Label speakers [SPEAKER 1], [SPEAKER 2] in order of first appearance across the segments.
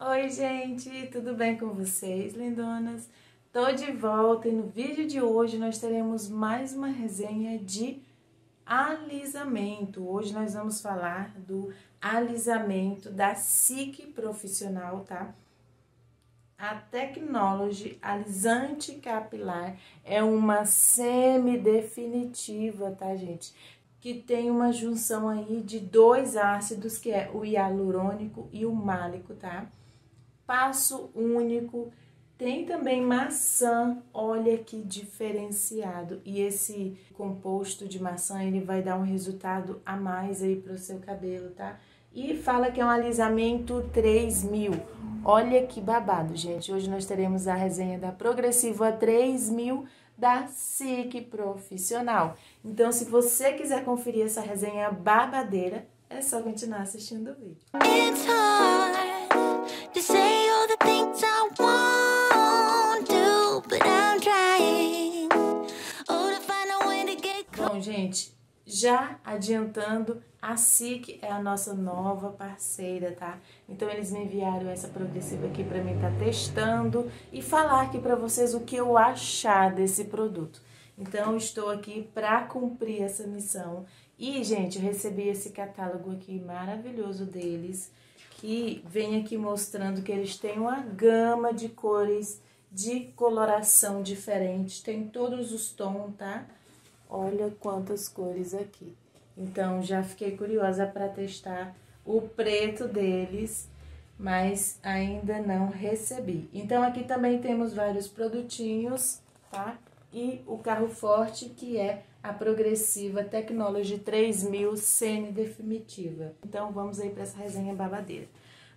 [SPEAKER 1] Oi, gente, tudo bem com vocês, lindonas? Tô de volta e no vídeo de hoje nós teremos mais uma resenha de alisamento. Hoje nós vamos falar do alisamento da SIC profissional, tá? A Technology Alisante Capilar é uma semi-definitiva, tá, gente? que tem uma junção aí de dois ácidos, que é o hialurônico e o málico, tá? Passo único, tem também maçã, olha que diferenciado. E esse composto de maçã, ele vai dar um resultado a mais aí pro seu cabelo, tá? E fala que é um alisamento 3000. Olha que babado, gente. Hoje nós teremos a resenha da Progressiva 3000 da SIC Profissional. Então, se você quiser conferir essa resenha babadeira, é só continuar assistindo o vídeo. Bom, gente, já adiantando, a SIC é a nossa nova parceira, tá? Então eles me enviaram essa progressiva aqui para mim estar tá testando e falar aqui para vocês o que eu achar desse produto. Então estou aqui para cumprir essa missão. E, gente, eu recebi esse catálogo aqui maravilhoso deles, que vem aqui mostrando que eles têm uma gama de cores de coloração diferente, tem todos os tons, tá? Olha quantas cores aqui. Então, já fiquei curiosa para testar o preto deles, mas ainda não recebi. Então, aqui também temos vários produtinhos, tá? E o carro forte, que é a Progressiva Technology 3000 semi-definitiva. Então, vamos aí para essa resenha babadeira.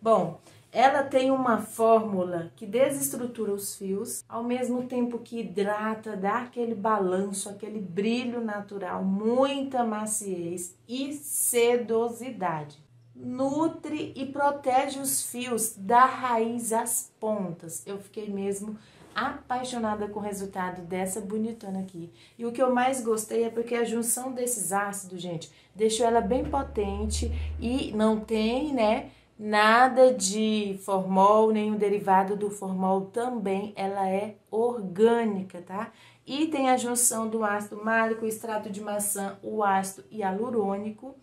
[SPEAKER 1] Bom, ela tem uma fórmula que desestrutura os fios, ao mesmo tempo que hidrata, dá aquele balanço, aquele brilho natural, muita maciez e sedosidade. Nutre e protege os fios da raiz às pontas. Eu fiquei mesmo apaixonada com o resultado dessa bonitona aqui. E o que eu mais gostei é porque a junção desses ácidos, gente, deixou ela bem potente e não tem, né, nada de formol, nenhum derivado do formol também, ela é orgânica, tá? E tem a junção do ácido málico, o extrato de maçã, o ácido hialurônico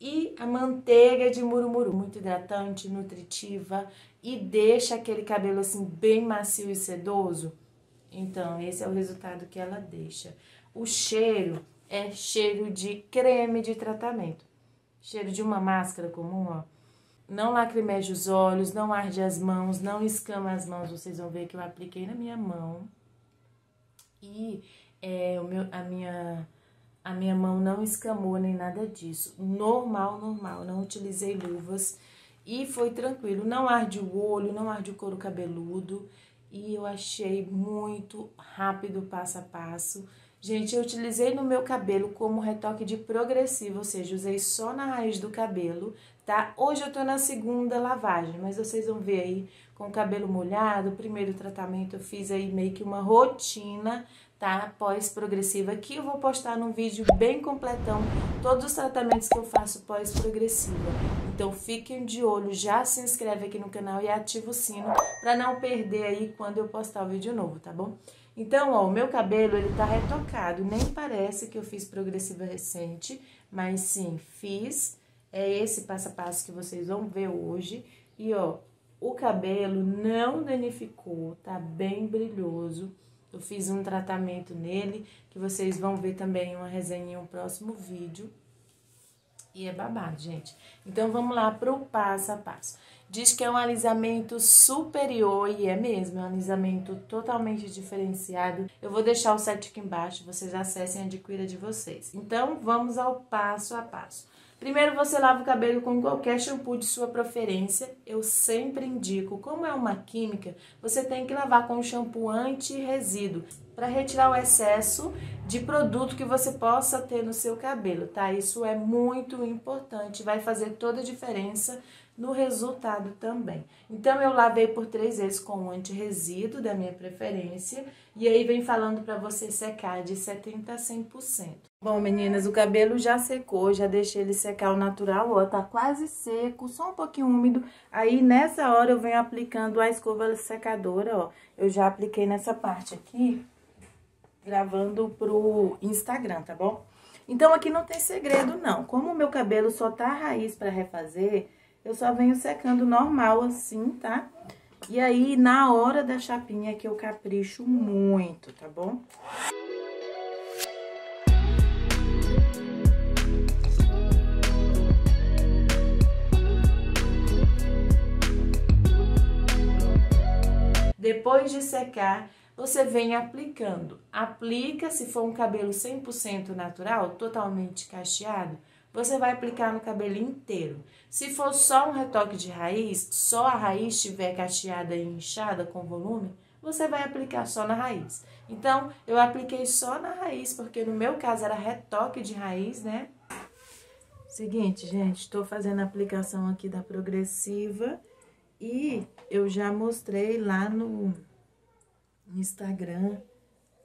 [SPEAKER 1] e a manteiga de murumuru, muito hidratante, nutritiva e deixa aquele cabelo assim bem macio e sedoso. Então, esse é o resultado que ela deixa. O cheiro é cheiro de creme de tratamento. Cheiro de uma máscara comum, ó não lacrimeje os olhos, não arde as mãos, não escama as mãos. Vocês vão ver que eu apliquei na minha mão. E é, o meu, a, minha, a minha mão não escamou nem nada disso. Normal, normal. Não utilizei luvas. E foi tranquilo. Não arde o olho, não arde o couro cabeludo. E eu achei muito rápido, passo a passo. Gente, eu utilizei no meu cabelo como retoque de progressivo, ou seja, usei só na raiz do cabelo, tá? Hoje eu tô na segunda lavagem, mas vocês vão ver aí com o cabelo molhado, primeiro tratamento eu fiz aí meio que uma rotina, tá? Pós-progressiva, que eu vou postar num vídeo bem completão, todos os tratamentos que eu faço pós-progressiva. Então fiquem de olho, já se inscreve aqui no canal e ativa o sino para não perder aí quando eu postar o vídeo novo, tá bom? Então, ó, o meu cabelo, ele tá retocado, nem parece que eu fiz progressiva recente, mas sim, fiz. É esse passo a passo que vocês vão ver hoje. E, ó, o cabelo não danificou, tá bem brilhoso. Eu fiz um tratamento nele, que vocês vão ver também uma resenha em um próximo vídeo. E é babado, gente. Então, vamos lá pro passo a passo. Diz que é um alisamento superior, e é mesmo, é um alisamento totalmente diferenciado. Eu vou deixar o site aqui embaixo, vocês acessem e adquira de vocês. Então, vamos ao passo a passo. Primeiro, você lava o cabelo com qualquer shampoo de sua preferência. Eu sempre indico, como é uma química, você tem que lavar com shampoo anti-resíduo para retirar o excesso de produto que você possa ter no seu cabelo, tá? Isso é muito importante, vai fazer toda a diferença no resultado também. Então, eu lavei por três vezes com o anti-resíduo da minha preferência, e aí vem falando para você secar de 70% a 100%. Bom, meninas, o cabelo já secou, já deixei ele secar o natural, ó, tá quase seco, só um pouquinho úmido. Aí, nessa hora, eu venho aplicando a escova secadora, ó. Eu já apliquei nessa parte aqui, gravando pro Instagram, tá bom? Então, aqui não tem segredo, não. Como o meu cabelo só tá raiz pra refazer, eu só venho secando normal assim, tá? E aí, na hora da chapinha que eu capricho muito, tá bom? Depois de secar, você vem aplicando. Aplica, se for um cabelo 100% natural, totalmente cacheado, você vai aplicar no cabelo inteiro. Se for só um retoque de raiz, só a raiz estiver cacheada e inchada com volume, você vai aplicar só na raiz. Então, eu apliquei só na raiz, porque no meu caso era retoque de raiz, né? Seguinte, gente, estou fazendo a aplicação aqui da progressiva e eu já mostrei lá no Instagram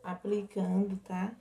[SPEAKER 1] aplicando, tá?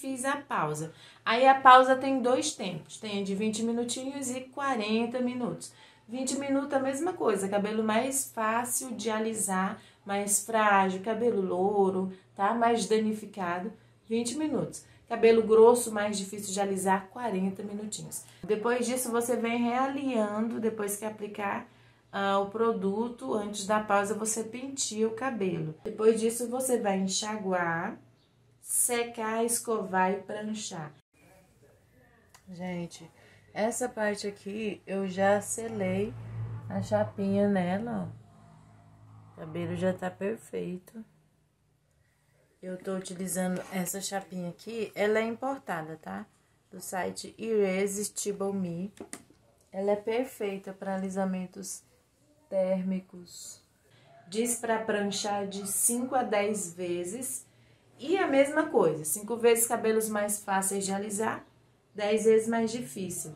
[SPEAKER 1] Fiz a pausa. Aí a pausa tem dois tempos, tem de 20 minutinhos e 40 minutos. 20 minutos a mesma coisa, cabelo mais fácil de alisar, mais frágil, cabelo louro, tá? Mais danificado, 20 minutos. Cabelo grosso, mais difícil de alisar, 40 minutinhos. Depois disso, você vem realinhando, depois que aplicar uh, o produto, antes da pausa, você penteia o cabelo. Depois disso, você vai enxaguar secar, escovar e pranchar. Gente, essa parte aqui eu já selei a chapinha nela, ó. O cabelo já tá perfeito. Eu tô utilizando essa chapinha aqui, ela é importada, tá? Do site Irresistible Me. Ela é perfeita para alisamentos térmicos. Diz para pranchar de 5 a 10 vezes e a mesma coisa, cinco vezes cabelos mais fáceis de alisar, dez vezes mais difícil.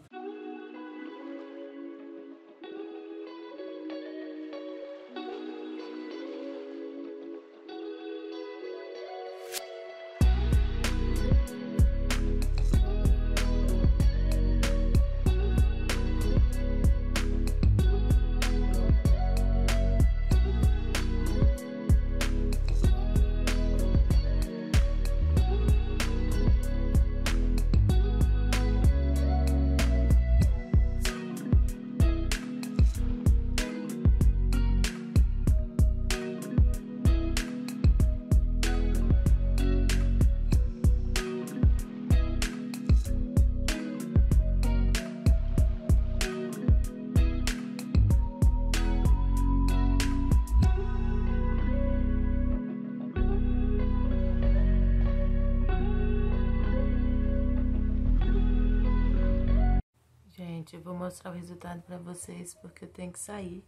[SPEAKER 1] Eu vou mostrar o resultado pra vocês porque eu tenho que sair.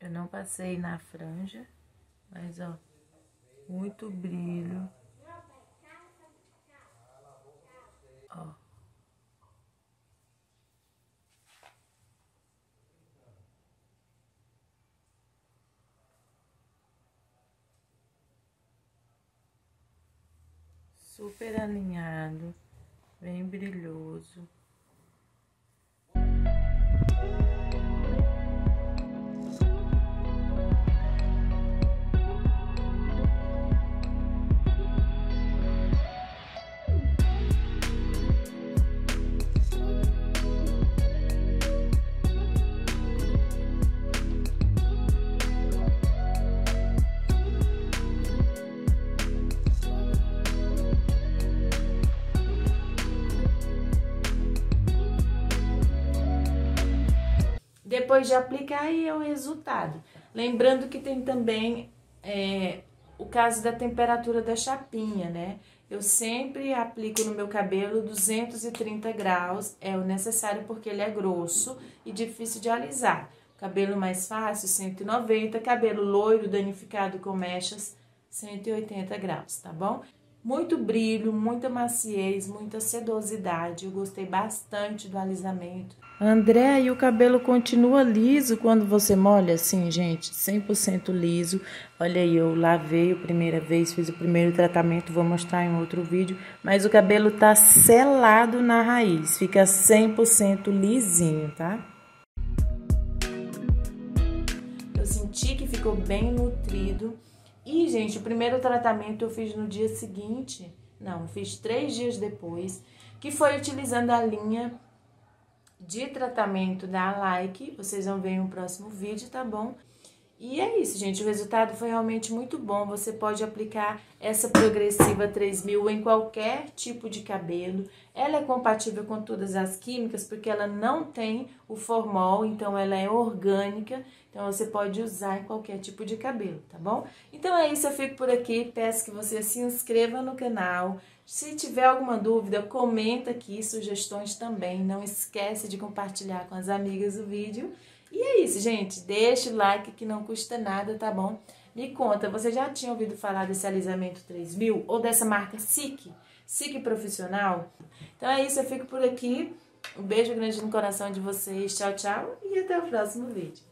[SPEAKER 1] Eu não passei na franja, mas ó, muito brilho. Ó. Super alinhado, bem brilhoso. Depois de aplicar, aí é o resultado. Lembrando que tem também é, o caso da temperatura da chapinha, né? Eu sempre aplico no meu cabelo 230 graus, é o necessário porque ele é grosso e difícil de alisar. Cabelo mais fácil, 190, cabelo loiro danificado com mechas, 180 graus, tá bom? Muito brilho, muita maciez, muita sedosidade. Eu gostei bastante do alisamento. André, e o cabelo continua liso quando você molha? Sim, gente, 100% liso. Olha aí, eu lavei a primeira vez, fiz o primeiro tratamento, vou mostrar em outro vídeo. Mas o cabelo tá selado na raiz, fica 100% lisinho, tá? Eu senti que ficou bem nutrido. E, gente, o primeiro tratamento eu fiz no dia seguinte, não, fiz três dias depois, que foi utilizando a linha de tratamento da Like. Vocês vão ver em um próximo vídeo, tá bom? E é isso, gente. O resultado foi realmente muito bom. Você pode aplicar essa progressiva 3000 em qualquer tipo de cabelo. Ela é compatível com todas as químicas porque ela não tem o formol, então ela é orgânica. Então você pode usar em qualquer tipo de cabelo, tá bom? Então é isso, eu fico por aqui. Peço que você se inscreva no canal. Se tiver alguma dúvida, comenta aqui, sugestões também. Não esquece de compartilhar com as amigas o vídeo. E é isso, gente. Deixa o like que não custa nada, tá bom? Me conta, você já tinha ouvido falar desse alisamento 3000 ou dessa marca SIC? SIC Profissional? Então é isso, eu fico por aqui. Um beijo grande no coração de vocês. Tchau, tchau e até o próximo vídeo.